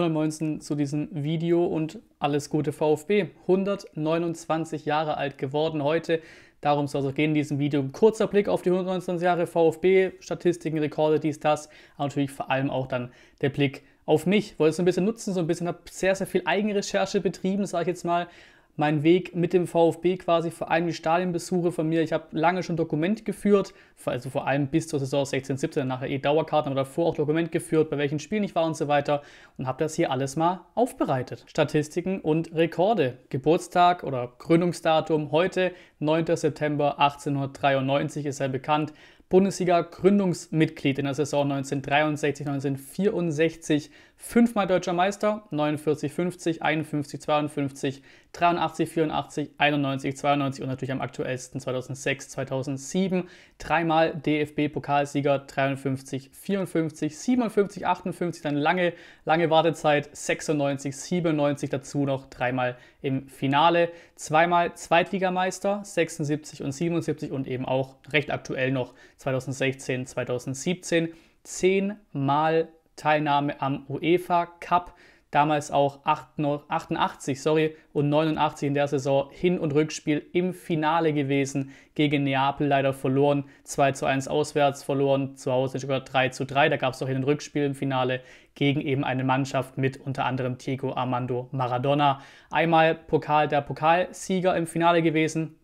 119 zu diesem Video und alles Gute VfB. 129 Jahre alt geworden heute. Darum soll es auch gehen in diesem Video. Kurzer Blick auf die 129 Jahre VfB, Statistiken, Rekorde, dies, das. Aber natürlich vor allem auch dann der Blick auf mich. Wollte es ein bisschen nutzen, so ein bisschen, habe sehr, sehr viel Eigenrecherche betrieben, sage ich jetzt mal mein Weg mit dem VfB quasi, vor allem die Stadionbesuche von mir. Ich habe lange schon Dokument geführt, also vor allem bis zur Saison 16, 17, nachher eh Dauerkarten, aber davor auch Dokument geführt, bei welchen Spielen ich war und so weiter und habe das hier alles mal aufbereitet. Statistiken und Rekorde. Geburtstag oder Gründungsdatum heute, 9. September 1893 ist er bekannt. Bundesliga-Gründungsmitglied in der Saison 1963, 1964, fünfmal deutscher Meister, 49, 50, 51, 52, 83, 84, 91, 92 und natürlich am aktuellsten 2006, 2007, dreimal DFB-Pokalsieger, 53, 54, 57, 58, dann lange, lange Wartezeit, 96, 97, dazu noch dreimal im Finale, zweimal Zweitligameister, 76 und 77 und eben auch recht aktuell noch 2016, 2017, zehnmal Teilnahme am UEFA Cup, damals auch 88 sorry, und 89 in der Saison Hin- und Rückspiel im Finale gewesen. Gegen Neapel, leider verloren, 2 zu 1 auswärts verloren, zu Hause sogar 3 zu 3, da gab es auch Hin- und Rückspiel im Finale gegen eben eine Mannschaft mit unter anderem Diego Armando Maradona. Einmal Pokal der Pokalsieger im Finale gewesen,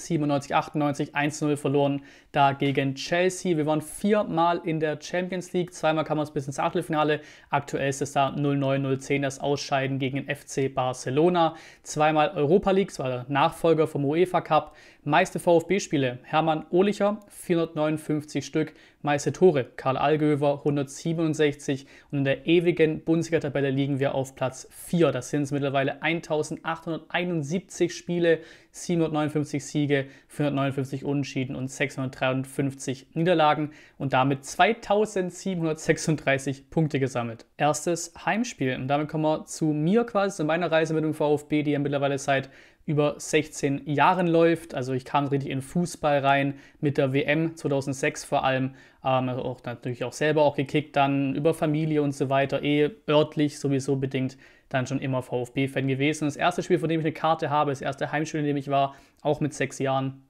97, 98, 1-0 verloren da gegen Chelsea. Wir waren viermal in der Champions League, zweimal kam es bis ins Achtelfinale. Aktuell ist es da 0-9, 0-10 das Ausscheiden gegen den FC Barcelona. Zweimal Europa League, das war der Nachfolger vom UEFA Cup. Meiste VfB-Spiele, Hermann Ohlicher, 459 Stück. Meiste Tore, Karl Allgöver, 167. Und in der ewigen Bundesliga-Tabelle liegen wir auf Platz 4. Das sind mittlerweile 1871 Spiele, 759 Siege, 459 Unentschieden und 653 Niederlagen und damit 2736 Punkte gesammelt. Erstes Heimspiel. Und damit kommen wir zu mir quasi, zu meiner Reise mit dem VfB, die ja mittlerweile seit über 16 Jahren läuft. Also ich kam richtig in Fußball rein mit der WM 2006 vor allem. Ähm, also auch natürlich auch selber auch gekickt, dann über Familie und so weiter, eh örtlich sowieso bedingt dann schon immer VfB-Fan gewesen. Das erste Spiel, von dem ich eine Karte habe, das erste Heimspiel, in dem ich war, auch mit sechs Jahren,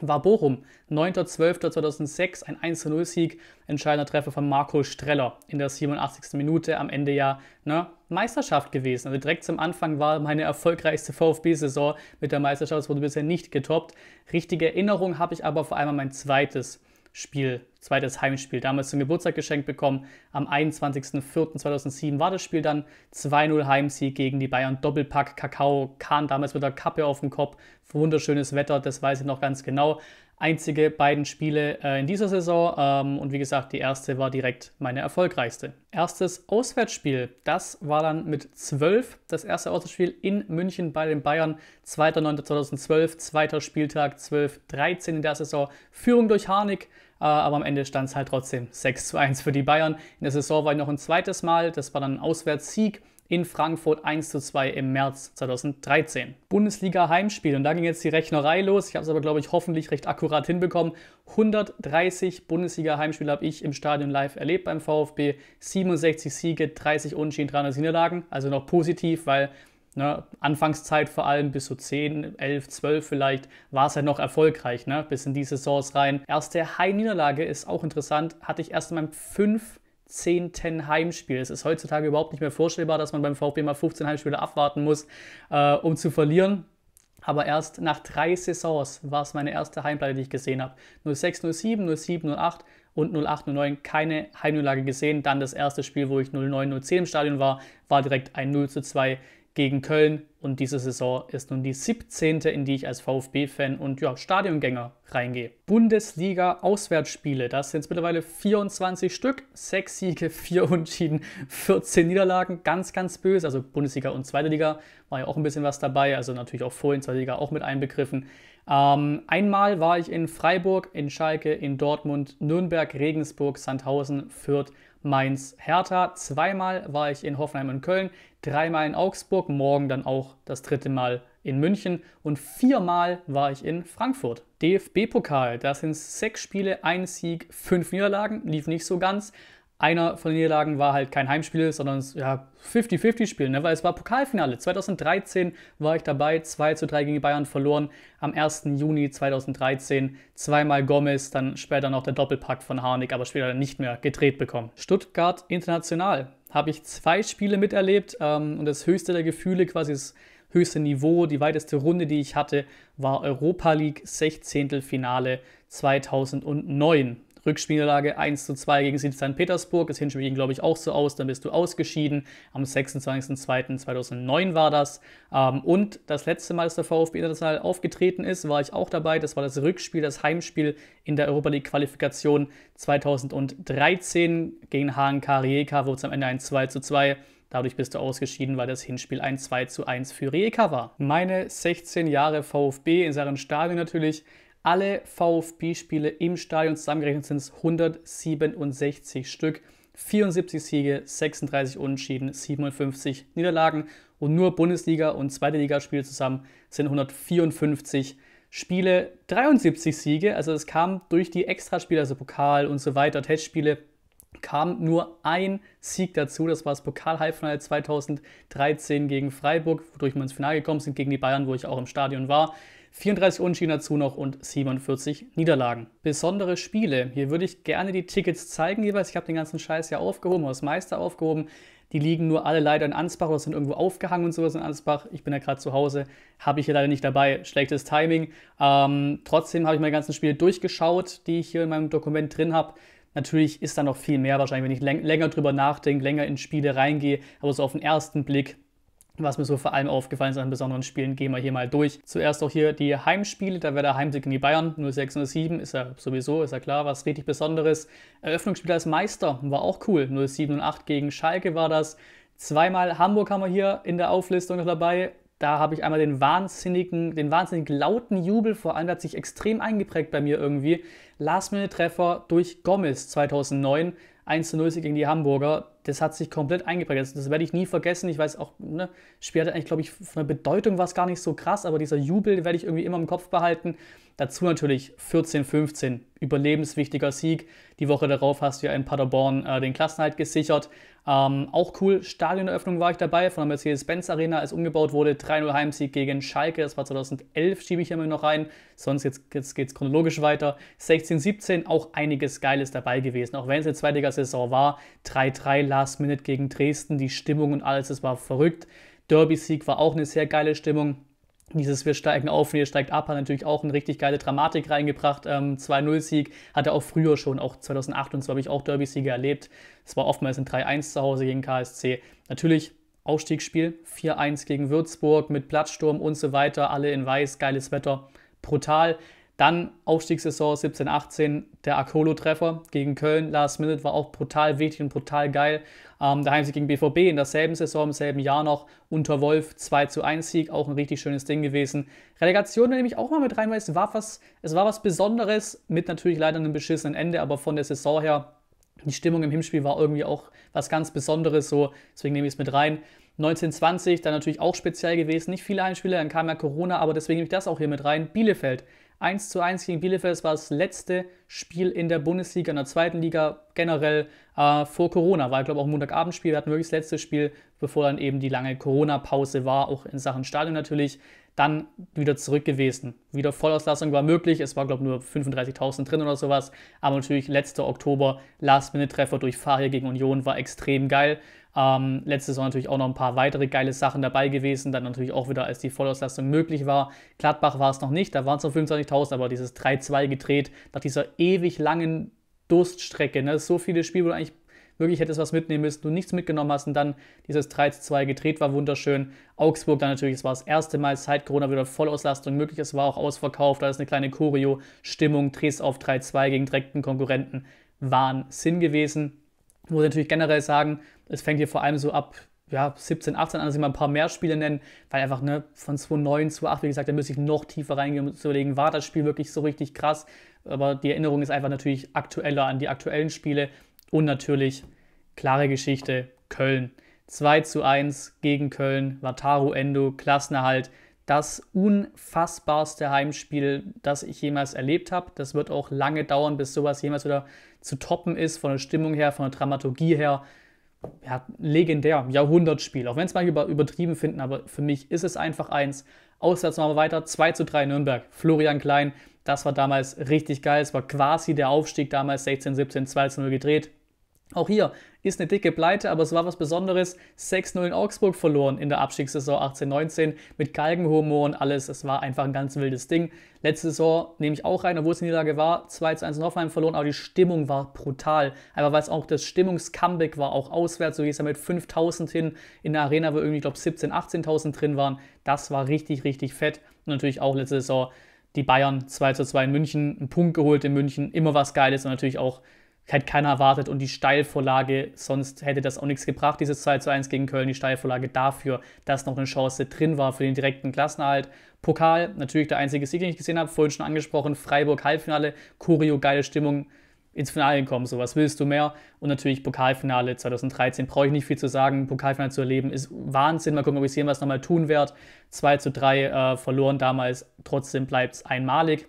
war Bochum. 9.12.2006, ein 1-0-Sieg, entscheidender Treffer von Marco Streller in der 87. Minute, am Ende ja ne, Meisterschaft gewesen. Also direkt zum Anfang war meine erfolgreichste VfB-Saison mit der Meisterschaft, es wurde bisher nicht getoppt. Richtige Erinnerung habe ich aber vor allem an mein zweites Spiel, zweites Heimspiel, damals zum Geburtstag geschenkt bekommen. Am 21.04.2007 war das Spiel dann 2-0 Heimsieg gegen die Bayern. Doppelpack Kakao, Kahn damals mit der Kappe auf dem Kopf. Wunderschönes Wetter, das weiß ich noch ganz genau einzige beiden Spiele äh, in dieser Saison. Ähm, und wie gesagt, die erste war direkt meine erfolgreichste. Erstes Auswärtsspiel, das war dann mit 12. Das erste Auswärtsspiel in München bei den Bayern. 2.9.2012, zweiter Spieltag, 12-13 in der Saison. Führung durch Harnik. Äh, aber am Ende stand es halt trotzdem 6 zu 1 für die Bayern. In der Saison war ich noch ein zweites Mal. Das war dann ein Auswärtssieg in Frankfurt 1 zu 2 im März 2013. Bundesliga Heimspiel und da ging jetzt die Rechnerei los. Ich habe es aber, glaube ich, hoffentlich recht akkurat hinbekommen. 130 Bundesliga Heimspiele habe ich im Stadion live erlebt beim VfB. 67 Siege, 30 Unentschieden, 300 Niederlagen. Also noch positiv, weil Ne, Anfangszeit vor allem bis so 10, 11, 12 vielleicht, war es halt noch erfolgreich, ne, bis in die Saisons rein. Erste High-Niederlage ist auch interessant, hatte ich erst in meinem 5 15. Heimspiel. Es ist heutzutage überhaupt nicht mehr vorstellbar, dass man beim VfB mal 15 Heimspiele abwarten muss, äh, um zu verlieren. Aber erst nach drei Saisons war es meine erste Heimplatte, die ich gesehen habe. 06, 07, 07, 08 und 08, 09 keine Heimniederlage gesehen. Dann das erste Spiel, wo ich 09, 010 im Stadion war, war direkt ein 0 zu 2 gegen Köln und diese Saison ist nun die 17., in die ich als VfB-Fan und ja, Stadiongänger reingehe. Bundesliga-Auswärtsspiele, das sind mittlerweile 24 Stück, 6 Siege, 4 Unentschieden, 14 Niederlagen, ganz, ganz böse. Also Bundesliga und Zweite Liga war ja auch ein bisschen was dabei, also natürlich auch vorhin Zweite Liga auch mit einbegriffen. Ähm, einmal war ich in Freiburg, in Schalke, in Dortmund, Nürnberg, Regensburg, Sandhausen, Fürth, Mainz, Hertha. Zweimal war ich in Hoffenheim und Köln, dreimal in Augsburg, morgen dann auch das dritte Mal in München und viermal war ich in Frankfurt. DFB-Pokal, das sind sechs Spiele, ein Sieg, fünf Niederlagen, lief nicht so ganz. Einer von den Niederlagen war halt kein Heimspiel, sondern ja, 50-50-Spiel, ne? weil es war Pokalfinale. 2013 war ich dabei, 2 zu 3 gegen Bayern verloren. Am 1. Juni 2013 zweimal Gomez, dann später noch der Doppelpack von Harnik, aber später nicht mehr gedreht bekommen. Stuttgart International habe ich zwei Spiele miterlebt ähm, und das höchste der Gefühle, quasi das höchste Niveau, die weiteste Runde, die ich hatte, war Europa League 16. Finale 2009. Rückspiellage 1 zu 2 gegen St. Petersburg. Das Hinspiel ging, glaube ich, auch so aus. Dann bist du ausgeschieden. Am 26.02.2009 war das. Ähm, und das letzte Mal, dass der VfB international aufgetreten ist, war ich auch dabei. Das war das Rückspiel, das Heimspiel in der Europa League Qualifikation 2013 gegen HNK Rijeka, wo es am Ende ein 2 zu 2 Dadurch bist du ausgeschieden, weil das Hinspiel ein 2 zu 1 für Rijeka war. Meine 16 Jahre VfB in Sachen Stadion natürlich alle VfB-Spiele im Stadion zusammengerechnet sind es 167 Stück. 74 Siege, 36 Unentschieden, 57 Niederlagen und nur Bundesliga- und Zweite Ligaspiele zusammen sind 154 Spiele, 73 Siege. Also es kam durch die Extraspiele, also Pokal und so weiter, Testspiele, kam nur ein Sieg dazu. Das war das Pokal-Halbfinale 2013 gegen Freiburg, wodurch wir ins Finale gekommen sind, gegen die Bayern, wo ich auch im Stadion war. 34 Unentschieden dazu noch und 47 Niederlagen. Besondere Spiele. Hier würde ich gerne die Tickets zeigen jeweils. Ich habe den ganzen Scheiß ja aufgehoben, aus Meister aufgehoben. Die liegen nur alle leider in Ansbach oder sind irgendwo aufgehangen und sowas in Ansbach. Ich bin ja gerade zu Hause, habe ich hier leider nicht dabei. Schlechtes Timing. Ähm, trotzdem habe ich meine ganzen Spiele durchgeschaut, die ich hier in meinem Dokument drin habe. Natürlich ist da noch viel mehr wahrscheinlich, wenn ich länger drüber nachdenke, länger in Spiele reingehe. Aber so auf den ersten Blick was mir so vor allem aufgefallen ist an besonderen Spielen, gehen wir hier mal durch. Zuerst auch hier die Heimspiele, da wäre der Heimsieg in die Bayern 06 07, ist ja sowieso, ist ja klar, was richtig Besonderes. Eröffnungsspiel als Meister war auch cool, 07 und 8 gegen Schalke war das. Zweimal Hamburg haben wir hier in der Auflistung noch dabei. Da habe ich einmal den wahnsinnigen, den wahnsinnig lauten Jubel, vor allem hat sich extrem eingeprägt bei mir irgendwie. Last-Minute-Treffer durch Gomez 2009, 1 0 gegen die Hamburger das hat sich komplett eingeprägt. Das, das werde ich nie vergessen. Ich weiß auch, ne, Spiel hatte eigentlich, glaube ich, von der Bedeutung war es gar nicht so krass, aber dieser Jubel werde ich irgendwie immer im Kopf behalten. Dazu natürlich 14-15, überlebenswichtiger Sieg. Die Woche darauf hast du ja in Paderborn äh, den Klassenhalt gesichert. Ähm, auch cool, Stadioneröffnung war ich dabei von der Mercedes-Benz Arena, als umgebaut wurde. 3-0 Heimsieg gegen Schalke, das war 2011, schiebe ich hier mal noch rein. Sonst jetzt, jetzt geht es chronologisch weiter. 16-17, auch einiges Geiles dabei gewesen. Auch wenn es eine Zweitliga-Saison war, 3-3 Last Minute gegen Dresden, die Stimmung und alles, das war verrückt. Derby-Sieg war auch eine sehr geile Stimmung. Dieses Wir steigen auf und ihr steigt ab hat natürlich auch eine richtig geile Dramatik reingebracht. Ähm, 2-0-Sieg hatte auch früher schon, auch 2008 und so habe ich auch Derby-Siege erlebt. Es war oftmals ein 3-1 zu Hause gegen KSC. Natürlich Aufstiegsspiel, 4-1 gegen Würzburg mit Platzsturm und so weiter, alle in weiß, geiles Wetter, brutal. Dann Aufstiegssaison 17-18, der Akolo-Treffer gegen Köln, Last Minute war auch brutal wichtig und brutal geil. Ähm, der Heimsieg gegen BVB in derselben Saison, im selben Jahr noch, unter Wolf 2 zu 1 Sieg, auch ein richtig schönes Ding gewesen. Relegation nehme ich auch mal mit rein, weil es war was, es war was Besonderes, mit natürlich leider einem beschissenen Ende, aber von der Saison her, die Stimmung im Hinspiel war irgendwie auch was ganz Besonderes, so, deswegen nehme ich es mit rein. 1920, dann natürlich auch speziell gewesen, nicht viele Heimspiele, dann kam ja Corona, aber deswegen nehme ich das auch hier mit rein. Bielefeld, 1 zu 1 gegen Bielefeld. Das war das letzte Spiel in der Bundesliga, in der zweiten Liga generell äh, vor Corona. War, glaube ich, auch Montagabendspiel. Wir hatten wirklich das letzte Spiel, bevor dann eben die lange Corona-Pause war, auch in Sachen Stadion natürlich. Dann wieder zurück gewesen. Wieder Vollauslastung war möglich. Es war, glaube ich, nur 35.000 drin oder sowas. Aber natürlich letzter Oktober, Last-Minute-Treffer durch Fahrer gegen Union war extrem geil. Ähm, letzte Saison natürlich auch noch ein paar weitere geile Sachen dabei gewesen. Dann natürlich auch wieder, als die Vollauslastung möglich war. Gladbach war es noch nicht, da waren es noch 25.000, aber dieses 3-2 gedreht nach dieser ewig langen Durststrecke. Ne? So viele Spiele, wo du eigentlich wirklich hättest was mitnehmen müssen, du nichts mitgenommen hast und dann dieses 3-2 gedreht war wunderschön. Augsburg dann natürlich, es war das erste Mal seit Corona wieder Vollauslastung möglich, es war auch ausverkauft, da ist eine kleine Choreo-Stimmung, drehst auf 3-2 gegen direkten Konkurrenten, Wahnsinn gewesen. Muss ich natürlich generell sagen, es fängt hier vor allem so ab ja, 17, 18 an, dass ich mal ein paar mehr Spiele nennen, weil einfach ne, von 2009, 2008, wie gesagt, da müsste ich noch tiefer reingehen, um zu überlegen, war das Spiel wirklich so richtig krass? Aber die Erinnerung ist einfach natürlich aktueller an die aktuellen Spiele und natürlich klare Geschichte, Köln. 2 zu 1 gegen Köln, Wataru Endo, Klassenerhalt. das unfassbarste Heimspiel, das ich jemals erlebt habe. Das wird auch lange dauern, bis sowas jemals wieder zu toppen ist, von der Stimmung her, von der Dramaturgie her. Ja, legendär, Jahrhundertspiel. Auch wenn es über, übertrieben finden, aber für mich ist es einfach eins. Auswärts machen wir weiter, 2 zu 3 Nürnberg. Florian Klein, das war damals richtig geil. Es war quasi der Aufstieg damals, 16, 17, 2 zu 0 gedreht. Auch hier ist eine dicke Pleite, aber es war was Besonderes. 6-0 in Augsburg verloren in der Abstiegssaison 18-19 mit Galgenhumor und alles. Es war einfach ein ganz wildes Ding. Letzte Saison nehme ich auch rein, obwohl es eine Niederlage war. 2-1 in Hoffenheim verloren, aber die Stimmung war brutal. Einfach weil es auch das Stimmungscomeback war, auch auswärts. So wie es ja mit 5000 hin in der Arena, wo irgendwie, ich glaube, 17.000, 18.000 drin waren. Das war richtig, richtig fett. Und natürlich auch letzte Saison die Bayern 2 2 in München, einen Punkt geholt in München, immer was Geiles und natürlich auch hätte keiner erwartet und die Steilvorlage, sonst hätte das auch nichts gebracht, dieses 2 zu 1 gegen Köln, die Steilvorlage dafür, dass noch eine Chance drin war für den direkten Klassenerhalt. Pokal, natürlich der einzige Sieg, den ich gesehen habe, vorhin schon angesprochen, Freiburg Halbfinale, Choreo, geile Stimmung, ins Finale gekommen, so was willst du mehr? Und natürlich Pokalfinale 2013, brauche ich nicht viel zu sagen, Pokalfinale zu erleben ist Wahnsinn, mal gucken, ob ich sehen, was nochmal tun werde. 2 zu 3 äh, verloren damals, trotzdem bleibt es einmalig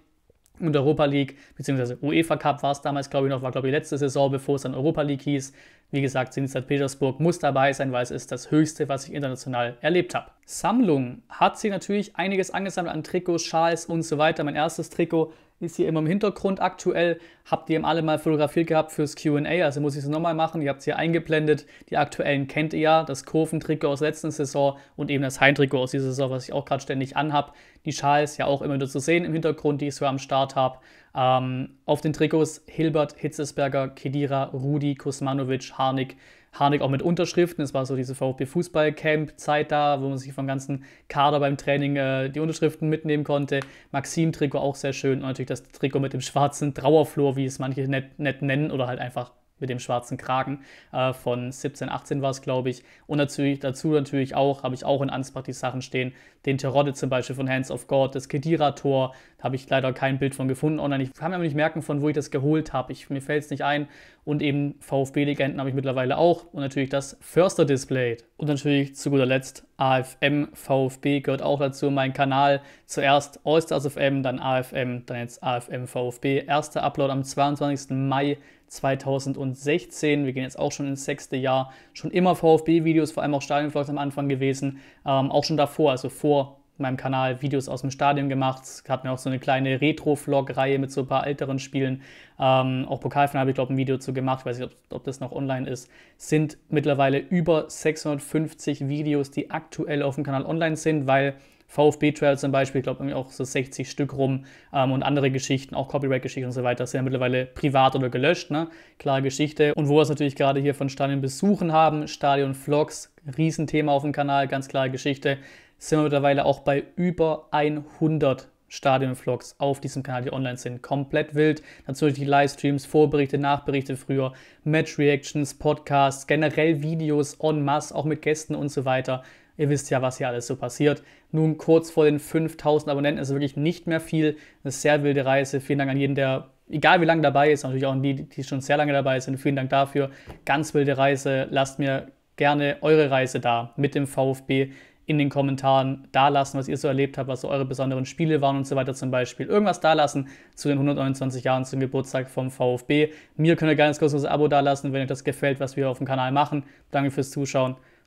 und Europa League, beziehungsweise UEFA Cup war es damals, glaube ich, noch, war, glaube ich, letzte Saison, bevor es dann Europa League hieß. Wie gesagt, Zenit Petersburg muss dabei sein, weil es ist das Höchste, was ich international erlebt habe. Sammlung hat sie natürlich einiges angesammelt an Trikots, Schals und so weiter. Mein erstes Trikot ist hier immer im Hintergrund aktuell. Habt ihr eben alle mal fotografiert gehabt fürs QA, also muss ich es nochmal machen. Ihr habt es hier eingeblendet. Die aktuellen kennt ihr ja. Das Kurventrikot aus letzten Saison und eben das Heimtrikot aus dieser Saison, was ich auch gerade ständig anhab. Die Schals ja auch immer wieder zu sehen im Hintergrund, die ich so am Start habe. Ähm, auf den Trikots Hilbert, Hitzesberger, Kedira, Rudi, Kusmanovic, Harnik, Harnik auch mit Unterschriften. Es war so diese VfB-Fußball-Camp-Zeit da, wo man sich vom ganzen Kader beim Training äh, die Unterschriften mitnehmen konnte. Maxim-Trikot auch sehr schön und natürlich das Trikot mit dem schwarzen Trauerflor, wie es manche nett, nett nennen oder halt einfach mit dem schwarzen Kragen äh, von 17, 18 war es, glaube ich. Und natürlich, dazu natürlich auch, habe ich auch in Ansbach die Sachen stehen, den Terodde zum Beispiel von Hands of God, das Kedira-Tor, habe ich leider kein Bild von gefunden online. Ich kann mir aber nicht merken, von wo ich das geholt habe. Mir fällt es nicht ein. Und eben VfB-Legenden habe ich mittlerweile auch. Und natürlich das Förster-Display. Und natürlich zu guter Letzt AFM VfB gehört auch dazu. Mein Kanal zuerst Allstars FM, dann AFM, dann jetzt AFM VfB. Erster Upload am 22. Mai 2016. Wir gehen jetzt auch schon ins sechste Jahr. Schon immer VfB-Videos, vor allem auch Stadionvlogs am Anfang gewesen. Ähm, auch schon davor, also vor meinem Kanal Videos aus dem Stadion gemacht. Hatten wir auch so eine kleine Retro-Vlog-Reihe mit so ein paar älteren Spielen. Ähm, auch Pokalfinale habe ich, glaube ein Video zu gemacht. Ich weiß nicht, ob, ob, das noch online ist. Sind mittlerweile über 650 Videos, die aktuell auf dem Kanal online sind, weil VfB Trail zum Beispiel, ich glaube irgendwie auch so 60 Stück rum ähm, und andere Geschichten, auch Copyright-Geschichten und so weiter, sind ja mittlerweile privat oder gelöscht, ne? Klare Geschichte. Und wo wir es natürlich gerade hier von Stadion besuchen haben, Stadion-Vlogs, Riesenthema auf dem Kanal, ganz klare Geschichte, sind wir mittlerweile auch bei über 100 Stadion-Vlogs auf diesem Kanal, die online sind. Komplett wild. Natürlich die Livestreams, Vorberichte, Nachberichte früher, Match-Reactions, Podcasts, generell Videos en masse, auch mit Gästen und so weiter. Ihr wisst ja, was hier alles so passiert. Nun kurz vor den 5000 Abonnenten ist wirklich nicht mehr viel. Eine sehr wilde Reise. Vielen Dank an jeden, der, egal wie lange dabei ist, natürlich auch an die, die schon sehr lange dabei sind. Vielen Dank dafür. Ganz wilde Reise. Lasst mir gerne eure Reise da mit dem VfB in den Kommentaren da lassen, was ihr so erlebt habt, was so eure besonderen Spiele waren und so weiter zum Beispiel. Irgendwas da lassen zu den 129 Jahren zum Geburtstag vom VfB. Mir könnt ihr gerne ein kostenloses Abo da lassen, wenn euch das gefällt, was wir auf dem Kanal machen. Danke fürs Zuschauen